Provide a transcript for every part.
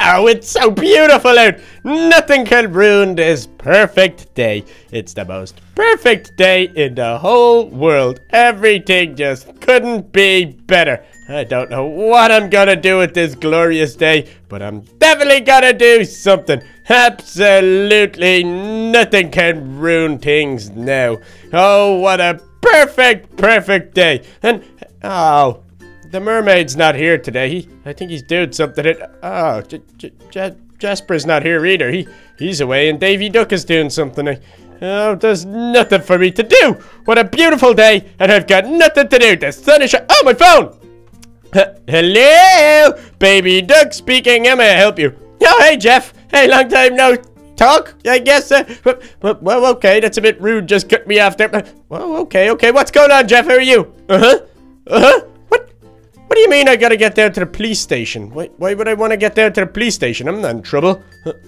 Oh, it's so beautiful out. Nothing can ruin this perfect day. It's the most perfect day in the whole world. Everything just couldn't be better. I don't know what I'm gonna do with this glorious day, but I'm definitely gonna do something. Absolutely nothing can ruin things now. Oh, what a perfect, perfect day. And, oh, the mermaid's not here today. He, I think he's doing something. At, oh, J J J Jasper's not here either. He, he's away, and Davy Duck is doing something. Oh, there's nothing for me to do. What a beautiful day, and I've got nothing to do. The sun is shining. Oh, my phone. Hello, Baby Duck speaking. How may I help you? Oh, hey, Jeff. Hey, long time no talk, I guess. Uh, well, okay, that's a bit rude. Just cut me off there. Well, okay, okay. What's going on, Jeff? How are you? Uh-huh. Uh-huh. What do you mean I gotta get there to the police station? Why, why would I want to get there to the police station? I'm not in trouble.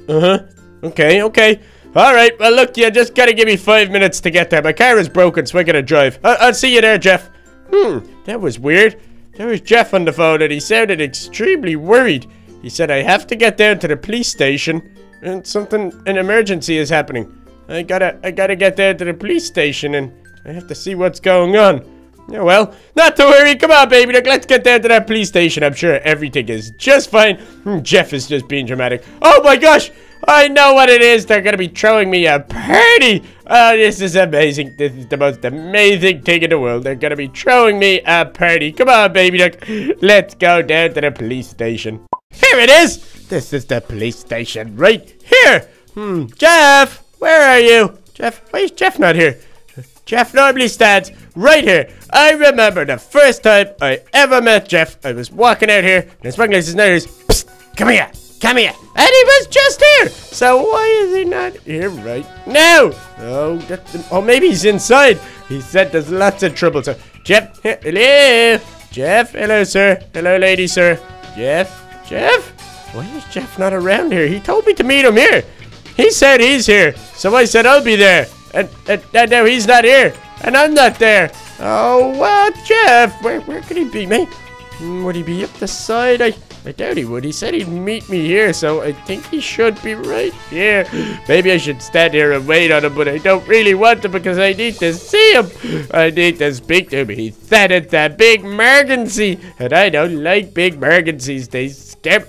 Uh-huh. Okay, okay. Alright, well look, you just gotta give me five minutes to get there. My car is broken, so I gotta drive. I I'll see you there, Jeff. Hmm, that was weird. There was Jeff on the phone and he sounded extremely worried. He said I have to get down to the police station and something, an emergency is happening. I gotta, I gotta get down to the police station and I have to see what's going on. Yeah, well, not to worry. Come on, baby. Look, let's get down to that police station. I'm sure everything is just fine. Hmm, Jeff is just being dramatic. Oh my gosh! I know what it is. They're gonna be throwing me a party. Oh, this is amazing. This is the most amazing thing in the world. They're gonna be throwing me a party. Come on, baby duck. Let's go down to the police station. Here it is. This is the police station right here. Hmm, Jeff, where are you? Jeff, why is Jeff not here? Jeff normally stands right here. I remember the first time I ever met Jeff. I was walking out here, and his his nose. Psst, come here, come here. And he was just here. So why is he not here right now? Oh, oh, maybe he's inside. He said there's lots of trouble. So, Jeff, hello. Jeff, hello, sir. Hello, lady, sir. Jeff, Jeff? Why is Jeff not around here? He told me to meet him here. He said he's here. So I said I'll be there. And, and, and now he's not here. And I'm not there. Oh, well, Jeff, where, where could he be, mate? Hmm, would he be up the side? I, I doubt he would. He said he'd meet me here, so I think he should be right here. Maybe I should stand here and wait on him, but I don't really want to because I need to see him. I need to speak to him. He said it's a big emergency, and I don't like big emergencies. They scare...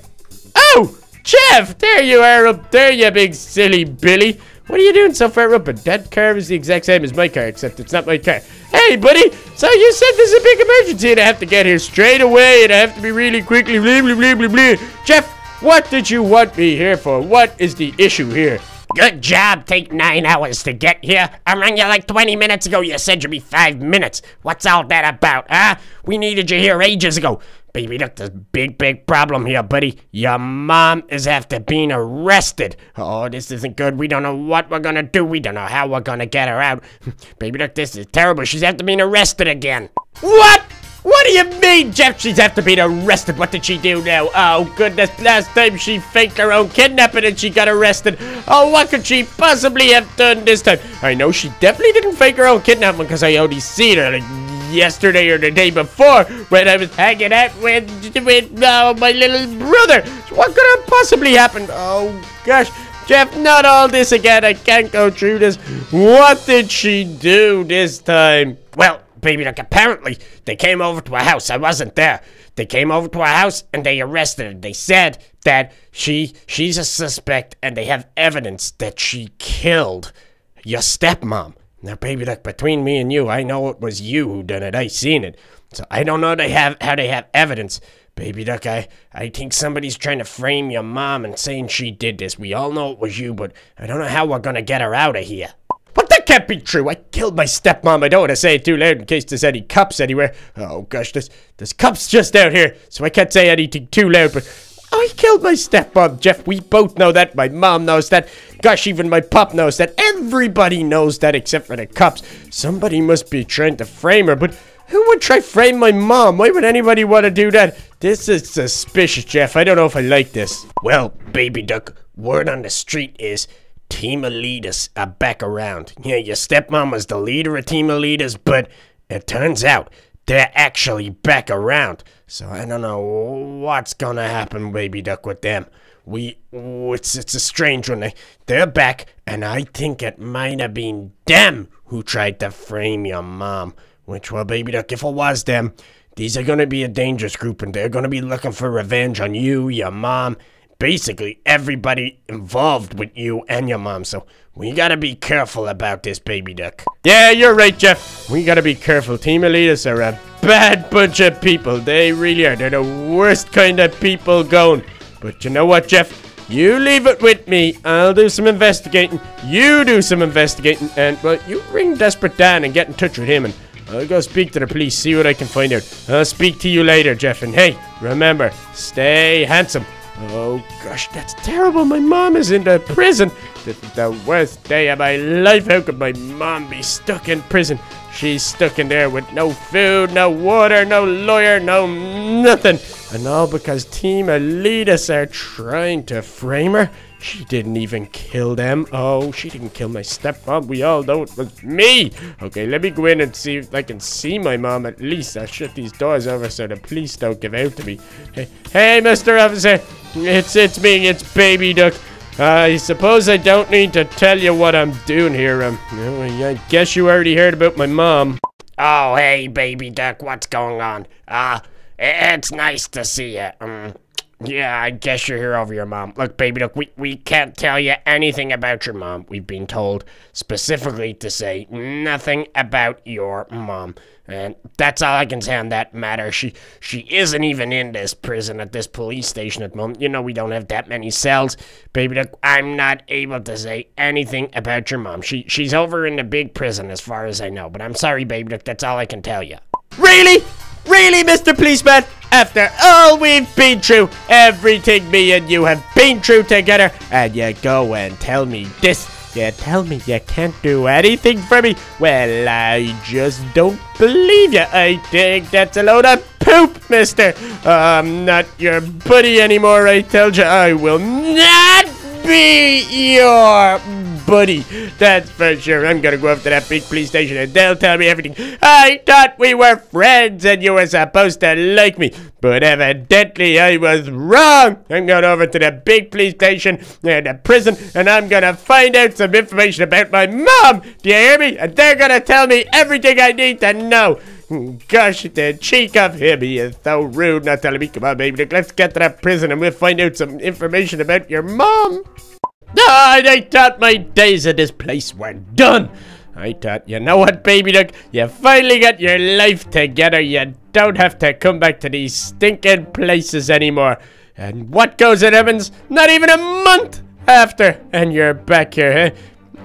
Oh! Jeff! There you are up there, you big silly Billy. What are you doing so far up? A dead car is the exact same as my car, except it's not my car. Hey, buddy! So you said there's a big emergency and I have to get here straight away and I have to be really quickly, blah, blah, blah, blah, blah. Jeff, what did you want me here for? What is the issue here? Good job. Take nine hours to get here. I rang you like 20 minutes ago. You said you'd be five minutes. What's all that about, huh? We needed you here ages ago. Baby, look, there's big, big problem here, buddy. Your mom is after being arrested. Oh, this isn't good. We don't know what we're gonna do. We don't know how we're gonna get her out. Baby, look, this is terrible. She's after being arrested again. What? What do you mean, Jeff? She's after being arrested. What did she do now? Oh, goodness. Last time she faked her own kidnapping and she got arrested. Oh, what could she possibly have done this time? I know she definitely didn't fake her own kidnapping because I only seen her like yesterday or the day before when I was hanging out with, with uh, my little brother. What could have possibly happened? Oh, gosh. Jeff, not all this again. I can't go through this. What did she do this time? Well, baby, like apparently they came over to a house. I wasn't there. They came over to a house and they arrested her. They said that she she's a suspect and they have evidence that she killed your stepmom. Now, baby, look, between me and you, I know it was you who done it. I seen it. So I don't know they have how they have evidence. Baby duck, I, I think somebody's trying to frame your mom and saying she did this. We all know it was you, but I don't know how we're gonna get her out of here. Can't be true. I killed my stepmom. I don't want to say it too loud in case there's any cops anywhere. Oh gosh, there's there's cops just out here, so I can't say anything too loud, but I killed my stepmom, Jeff. We both know that. My mom knows that. Gosh, even my pop knows that. Everybody knows that except for the cops. Somebody must be trying to frame her, but who would try frame my mom? Why would anybody want to do that? This is suspicious, Jeff. I don't know if I like this. Well, baby duck, word on the street is Team Elitist are back around. Yeah, your stepmom was the leader of Team Elitist, but it turns out they're actually back around. So I don't know what's gonna happen, baby duck, with them. we, it's, it's a strange one. They, they're back, and I think it might have been them who tried to frame your mom. Which, well, baby duck, if it was them, these are gonna be a dangerous group, and they're gonna be looking for revenge on you, your mom, basically everybody involved with you and your mom. So we gotta be careful about this, baby duck. Yeah, you're right, Jeff. We gotta be careful. Team Elitas are a bad bunch of people. They really are. They're the worst kind of people going. But you know what, Jeff? You leave it with me. I'll do some investigating. You do some investigating. And, well, you ring Desperate Dan and get in touch with him. And I'll go speak to the police, see what I can find out. I'll speak to you later, Jeff. And hey, remember, stay handsome. Oh gosh, that's terrible. My mom is in the prison. This is the worst day of my life. How could my mom be stuck in prison? She's stuck in there with no food, no water, no lawyer, no nothing. And all because Team Elitas are trying to frame her. She didn't even kill them. Oh, she didn't kill my stepmom. We all know it was me. Okay, let me go in and see if I can see my mom at least. I'll shut these doors over so the police don't give out to me. Hey, hey Mr. Officer. It's, it's me. It's Baby Duck. I suppose I don't need to tell you what I'm doing here. Um, I guess you already heard about my mom. Oh, hey, baby duck, what's going on? Uh, it's nice to see you. Um, yeah, I guess you're here over your mom. Look, baby, look, we, we can't tell you anything about your mom. We've been told specifically to say nothing about your mom. And that's all I can say on that matter. She she isn't even in this prison at this police station at the moment. You know we don't have that many cells. Baby, look, I'm not able to say anything about your mom. She she's over in the big prison as far as I know. But I'm sorry, baby, look, that's all I can tell you. Really? Really, Mr. Policeman? After all we've been through, everything me and you have been through together, and you go and tell me this. You tell me you can't do anything for me? Well, I just don't believe you. I think that's a load of poop, mister. I'm not your buddy anymore, I told you. I will not be your buddy. That's for sure. I'm gonna go up to that big police station and they'll tell me everything. I thought we were friends and you were supposed to like me. But evidently I was wrong. I'm going over to the big police station and the prison and I'm gonna find out some information about my mom. Do you hear me? And they're gonna tell me everything I need to know. Gosh, the cheek of him. He is so rude not telling me. Come on, baby. Let's get to that prison and we'll find out some information about your mom. Ah, I thought my days at this place were done. I thought, you know what, baby duck? You finally got your life together. You don't have to come back to these stinking places anymore. And what goes in Evans? Not even a month after. And you're back here, eh?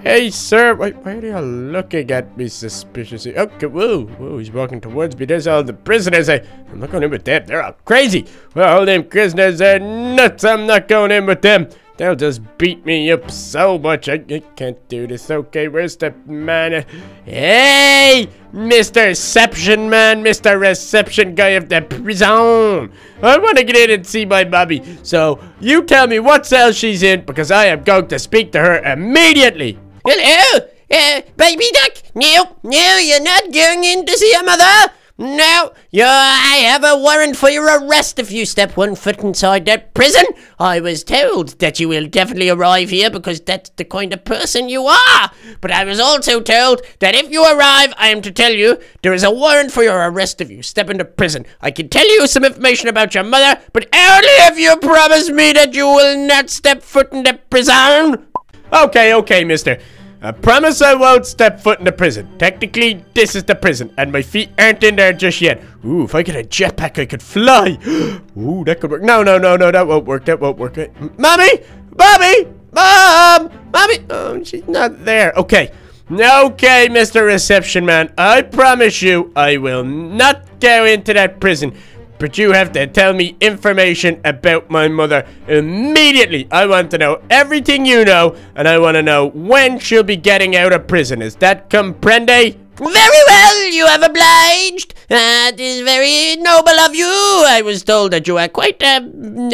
Hey, sir, why, why are you looking at me suspiciously? Okay, whoa, whoa, he's walking towards me. There's all the prisoners. I, I'm not going in with them. They're all crazy. Well, all them prisoners are nuts. I'm not going in with them. They'll just beat me up so much. I, I can't do this. Okay, where's the man? Hey, Mr. Reception Man, Mr. Reception Guy of the prison. I want to get in and see my mommy. So, you tell me what cell she's in because I am going to speak to her immediately. Hello? Uh, baby duck? No, no, you're not going in to see your mother. No, you I have a warrant for your arrest if you step one foot inside that prison. I was told that you will definitely arrive here because that's the kind of person you are. But I was also told that if you arrive, I am to tell you there is a warrant for your arrest if you step into prison. I can tell you some information about your mother, but only if you promise me that you will not step foot in the prison. Okay, okay, mister. I promise I won't step foot in the prison. Technically, this is the prison, and my feet aren't in there just yet. Ooh, if I get a jetpack, I could fly. Ooh, that could work. No, no, no, no, that won't work. That won't work. Uh, mommy! Mommy! Mom! Mommy! Oh, she's not there. Okay. Okay, Mr. Reception Man. I promise you, I will not go into that prison. But you have to tell me information about my mother immediately. I want to know everything you know, and I want to know when she'll be getting out of prison. Is that comprende? Very well, you have obliged. That is very noble of you. I was told that you are quite a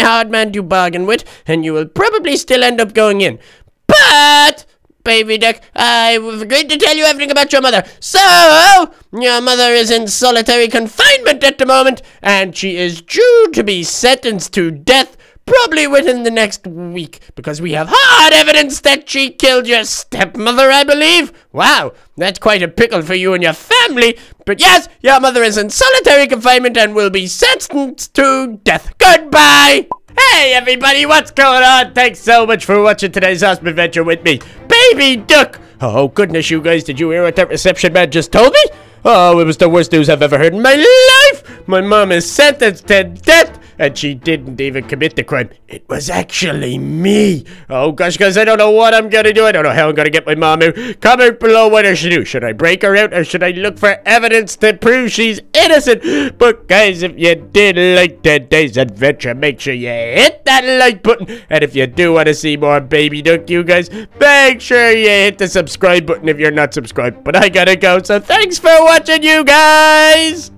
hard man to bargain with, and you will probably still end up going in. But baby duck. I was going to tell you everything about your mother. So, your mother is in solitary confinement at the moment, and she is due to be sentenced to death Probably within the next week, because we have hard evidence that she killed your stepmother, I believe. Wow, that's quite a pickle for you and your family. But yes, your mother is in solitary confinement and will be sentenced to death. Goodbye! Hey everybody, what's going on? Thanks so much for watching today's awesome adventure with me, Baby Duck. Oh goodness, you guys, did you hear what that reception man just told me? Oh, it was the worst news I've ever heard in my life. My mom is sentenced to death and she didn't even commit the crime. It was actually me. Oh gosh, guys, I don't know what I'm gonna do. I don't know how I'm gonna get my mom out. Comment below what I should do. Should I break her out or should I look for evidence to prove she's innocent? But guys, if you did like today's adventure, make sure you hit that like button. And if you do want to see more Baby Duck, you guys, make sure you hit the subscribe button if you're not subscribed. But I gotta go, so thanks for watching, you guys!